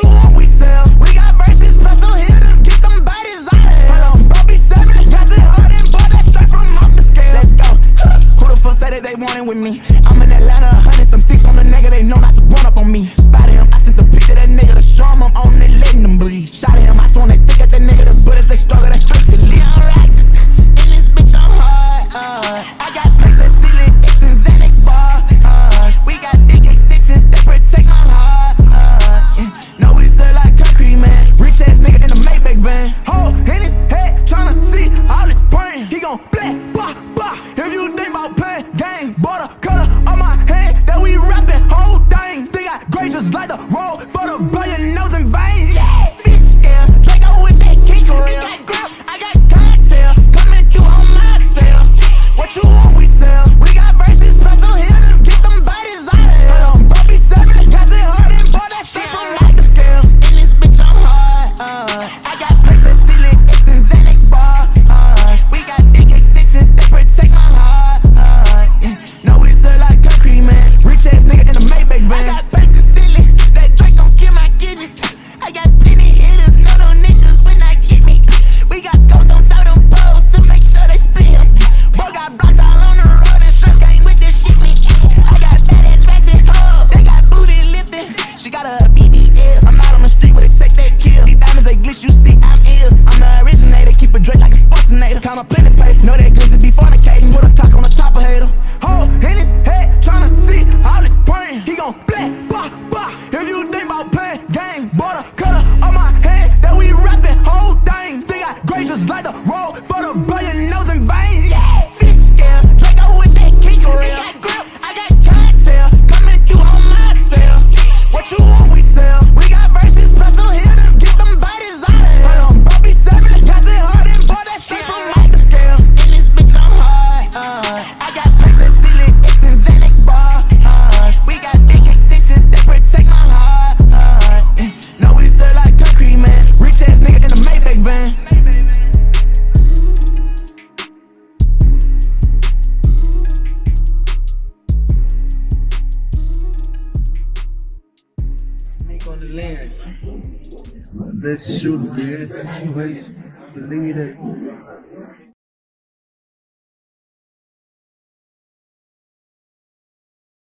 what we sell. We got verses plus get bodies out of seven, got and bought that from scale. Let's go. That they with me? I'm in Atlanta, hundred some sticks on the nigga, they know not to run up on me. bah, bah. If you think about playing games, border cutter on my hand that we rapping whole thing. Still got great just like the roll for the blood, your nose and veins. up, but you know land. This should be a situation, believe it.